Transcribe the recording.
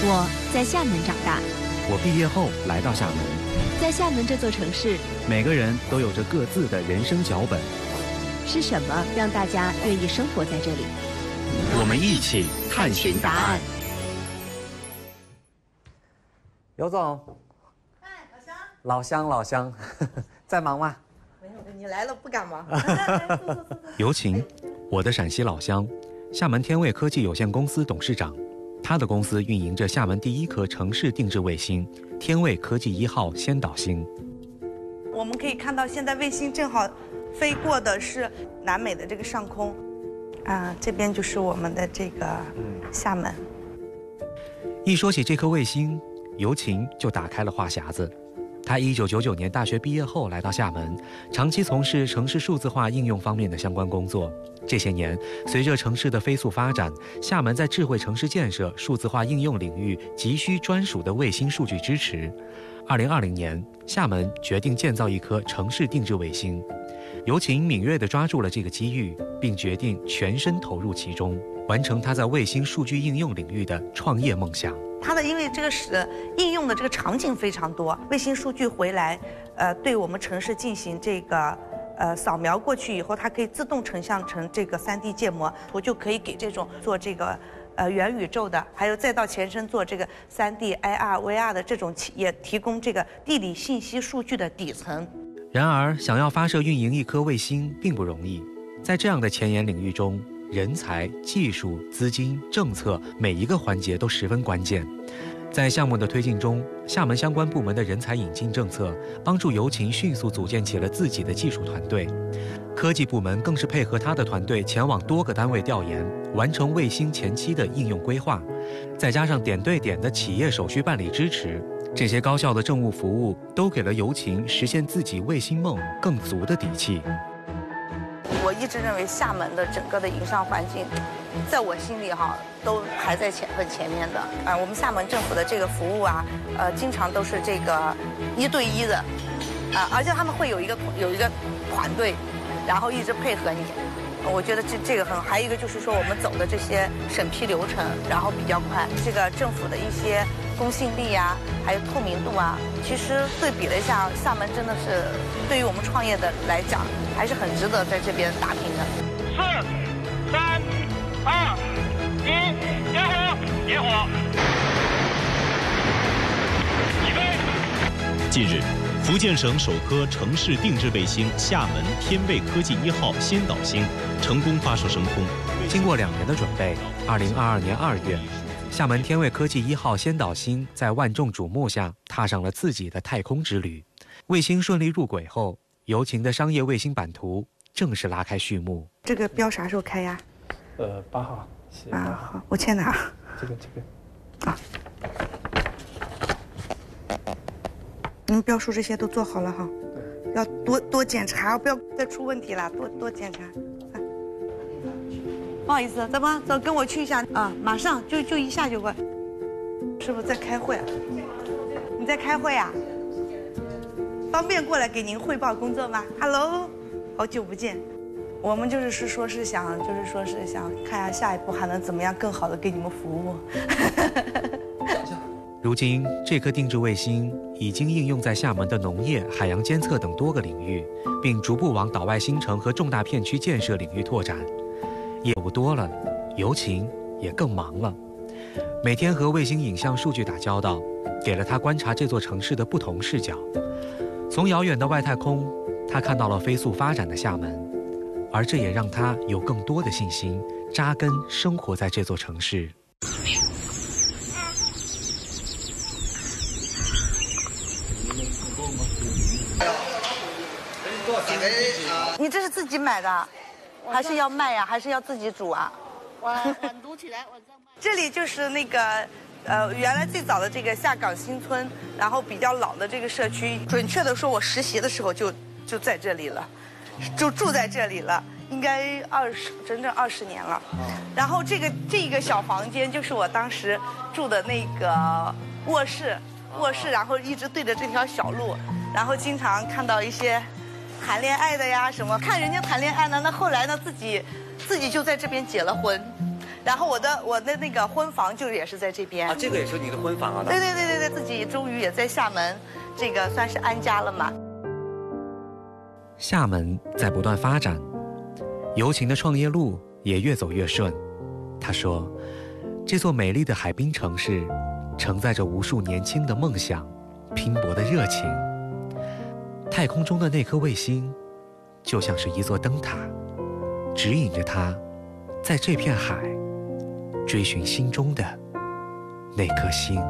我在厦门长大，我毕业后来到厦门，在厦门这座城市，每个人都有着各自的人生脚本。是什么让大家愿意生活在这里？我们一起探寻答案。尤总，哎，老乡，老乡，老乡，在忙吗？没有，你来了不敢忙。有请，我的陕西老乡，厦门天卫科技有限公司董事长，他的公司运营着厦门第一颗城市定制卫星——天卫科技一号先导星。我们可以看到，现在卫星正好飞过的是南美的这个上空，啊，这边就是我们的这个厦门。一说起这颗卫星，尤琴就打开了话匣子。他一九九九年大学毕业后来到厦门，长期从事城市数字化应用方面的相关工作。这些年，随着城市的飞速发展，厦门在智慧城市建设、数字化应用领域急需专属的卫星数据支持。二零二零年，厦门决定建造一颗城市定制卫星。尤晴敏锐地抓住了这个机遇，并决定全身投入其中，完成他在卫星数据应用领域的创业梦想。它的因为这个是应用的这个场景非常多，卫星数据回来，呃，对我们城市进行这个呃扫描过去以后，它可以自动成像成这个 3D 建模图，就可以给这种做这个呃元宇宙的，还有再到前身做这个 3D AR VR 的这种企业提供这个地理信息数据的底层。然而，想要发射运营一颗卫星并不容易，在这样的前沿领域中。人才、技术、资金、政策，每一个环节都十分关键。在项目的推进中，厦门相关部门的人才引进政策帮助尤勤迅速组建起了自己的技术团队。科技部门更是配合他的团队前往多个单位调研，完成卫星前期的应用规划。再加上点对点的企业手续办理支持，这些高效的政务服务都给了尤勤实现自己卫星梦更足的底气。我一直认为厦门的整个的营商环境，在我心里哈都排在前很前面的。啊，我们厦门政府的这个服务啊，呃，经常都是这个一对一的，啊，而且他们会有一个有一个团队，然后一直配合你。我觉得这这个很，还有一个就是说我们走的这些审批流程，然后比较快。这个政府的一些公信力啊，还有透明度啊，其实对比了一下，厦门真的是对于我们创业的来讲，还是很值得在这边打拼的。四、三、二、一，点火！点火！起飞！近日。福建省首颗城市定制卫星厦门天卫科技一号先导星成功发射升空。经过两年的准备，二零二二年二月，厦门天卫科技一号先导星在万众瞩目下踏上了自己的太空之旅。卫星顺利入轨后，游情的商业卫星版图正式拉开序幕。这个标啥时候开呀？呃，八号。啊，好，我签哪？这个这个。啊。你们标书这些都做好了哈，要多多检查，不要再出问题了，多多检查。不好意思，怎么，走，跟我去一下啊，马上就就一下就过。师傅在开会，你在开会啊？方便过来给您汇报工作吗？Hello，好久不见，我们就是是说是想就是说是想看下下一步还能怎么样更好的给你们服务。如今，这颗定制卫星已经应用在厦门的农业、海洋监测等多个领域，并逐步往岛外新城和重大片区建设领域拓展。业务多了，尤勤也更忙了。每天和卫星影像数据打交道，给了他观察这座城市的不同视角。从遥远的外太空，他看到了飞速发展的厦门，而这也让他有更多的信心，扎根生活在这座城市。你这是自己买的，还是要卖呀？还是要自己煮啊？我读起来，我 这里就是那个，呃，原来最早的这个下岗新村，然后比较老的这个社区。准确的说，我实习的时候就就在这里了，就住在这里了，应该二十整整二十年了。然后这个这个小房间就是我当时住的那个卧室，卧室，然后一直对着这条小路，然后经常看到一些。谈恋爱的呀，什么看人家谈恋爱呢？那后来呢，自己自己就在这边结了婚，然后我的我的那个婚房就也是在这边。啊，这个也是你的婚房啊？对对对对对，自己终于也在厦门，这个算是安家了嘛。厦门在不断发展，游琴的创业路也越走越顺。他说：“这座美丽的海滨城市，承载着无数年轻的梦想、拼搏的热情。太空中的那颗卫星，就像是一座灯塔，指引着他，在这片海追寻心中的那颗星。”